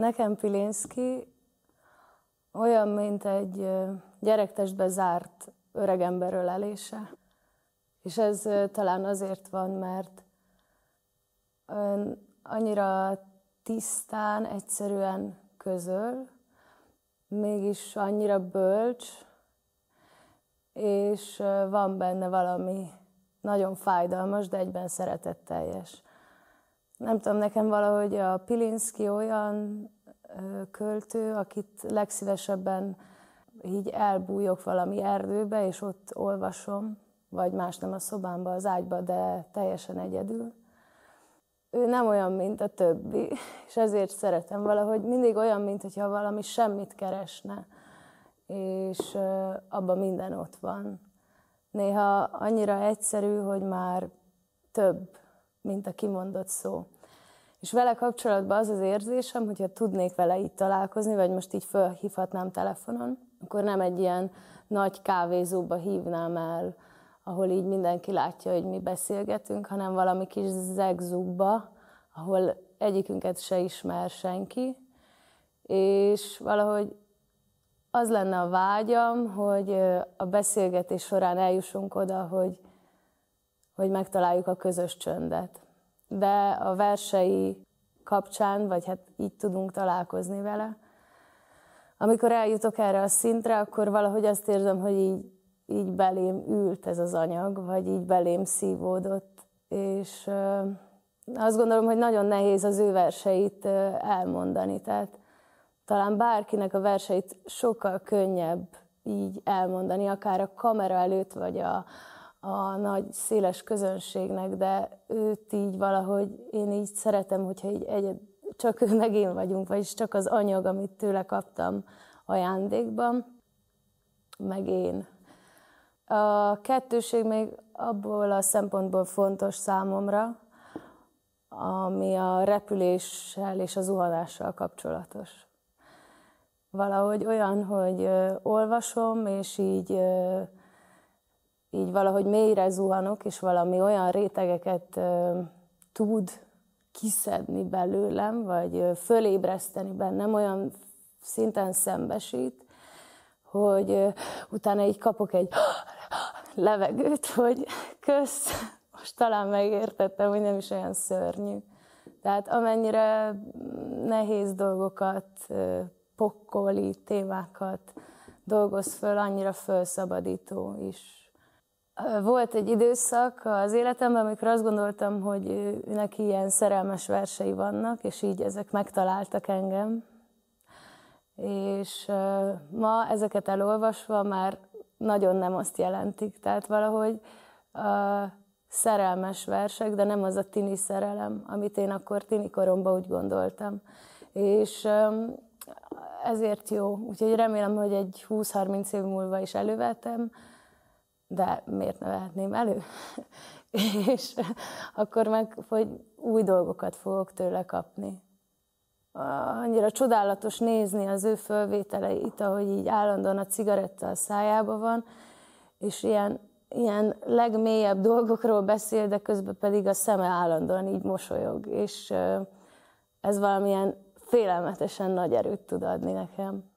Nekem Pilinszki olyan, mint egy gyerektestbe zárt öregember ölelése. És ez talán azért van, mert annyira tisztán, egyszerűen közöl, mégis annyira bölcs, és van benne valami nagyon fájdalmas, de egyben szeretetteljes. Nem tudom, nekem valahogy a Pilinszki olyan költő, akit legszívesebben így elbújok valami erdőbe, és ott olvasom, vagy más nem a szobámba, az ágyba, de teljesen egyedül. Ő nem olyan, mint a többi, és ezért szeretem valahogy mindig olyan, mint hogyha valami semmit keresne, és abban minden ott van. Néha annyira egyszerű, hogy már több, mint a kimondott szó. És vele kapcsolatban az az érzésem, hogyha tudnék vele itt találkozni, vagy most így felhívhatnám telefonon, akkor nem egy ilyen nagy kávézóba hívnám el, ahol így mindenki látja, hogy mi beszélgetünk, hanem valami kis zegzugba, ahol egyikünket se ismer senki, és valahogy az lenne a vágyam, hogy a beszélgetés során eljussunk oda, hogy, hogy megtaláljuk a közös csöndet. De a versei kapcsán, vagy hát így tudunk találkozni vele. Amikor eljutok erre a szintre, akkor valahogy azt érzem, hogy így, így belém ült ez az anyag, vagy így belém szívódott, és azt gondolom, hogy nagyon nehéz az ő verseit elmondani, tehát talán bárkinek a verseit sokkal könnyebb így elmondani, akár a kamera előtt, vagy a, a nagy, széles közönségnek, de őt így valahogy én így szeretem, hogyha így egyed, csak ő meg én vagyunk, vagyis csak az anyag, amit tőle kaptam ajándékban, meg én. A kettőség még abból a szempontból fontos számomra, ami a repüléssel és a zuhanással kapcsolatos. Valahogy olyan, hogy olvasom, és így így valahogy mélyre zuhanok, és valami olyan rétegeket ö, tud kiszedni belőlem, vagy fölébreszteni bennem, olyan szinten szembesít, hogy ö, utána így kapok egy levegőt, hogy kösz, most talán megértettem, hogy nem is olyan szörnyű. Tehát amennyire nehéz dolgokat, pokkoli témákat dolgoz föl, annyira felszabadító is volt egy időszak az életemben, amikor azt gondoltam, hogy neki ilyen szerelmes versei vannak, és így ezek megtaláltak engem. És ma ezeket elolvasva már nagyon nem azt jelentik. Tehát valahogy a szerelmes versek, de nem az a tini szerelem, amit én akkor tini koromban úgy gondoltam. És ezért jó. Úgyhogy remélem, hogy egy 20-30 év múlva is elővettem, de miért ne vehetném elő? és akkor meg, hogy új dolgokat fogok tőle kapni. Annyira csodálatos nézni az ő fölvételeit, ahogy így állandóan a cigaretta a szájába van, és ilyen, ilyen legmélyebb dolgokról beszél, de közben pedig a szeme állandóan így mosolyog, és ez valamilyen félelmetesen nagy erőt tud adni nekem.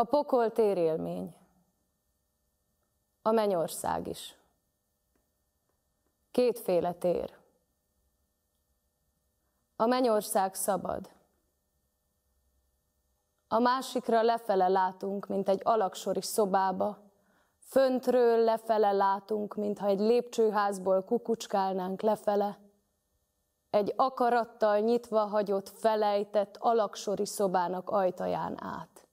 A pokol térélmény. A mennyország is. Kétféle tér. A mennyország szabad. A másikra lefele látunk, mint egy alaksori szobába, föntről lefele látunk, mintha egy lépcsőházból kukucskálnánk lefele, egy akarattal nyitva hagyott felejtett alaksori szobának ajtaján át.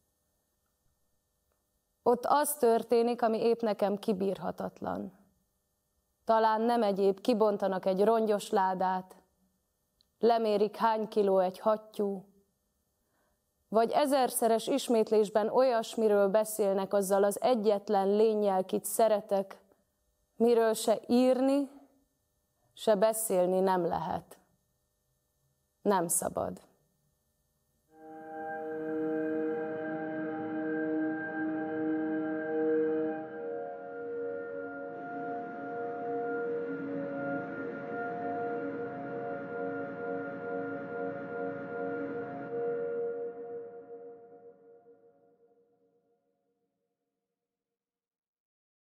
Ott az történik, ami épp nekem kibírhatatlan. Talán nem egyéb, kibontanak egy rongyos ládát, lemérik hány kiló egy hattyú, vagy ezerszeres ismétlésben olyasmiről beszélnek azzal az egyetlen lényel, kit szeretek, miről se írni, se beszélni nem lehet. Nem szabad.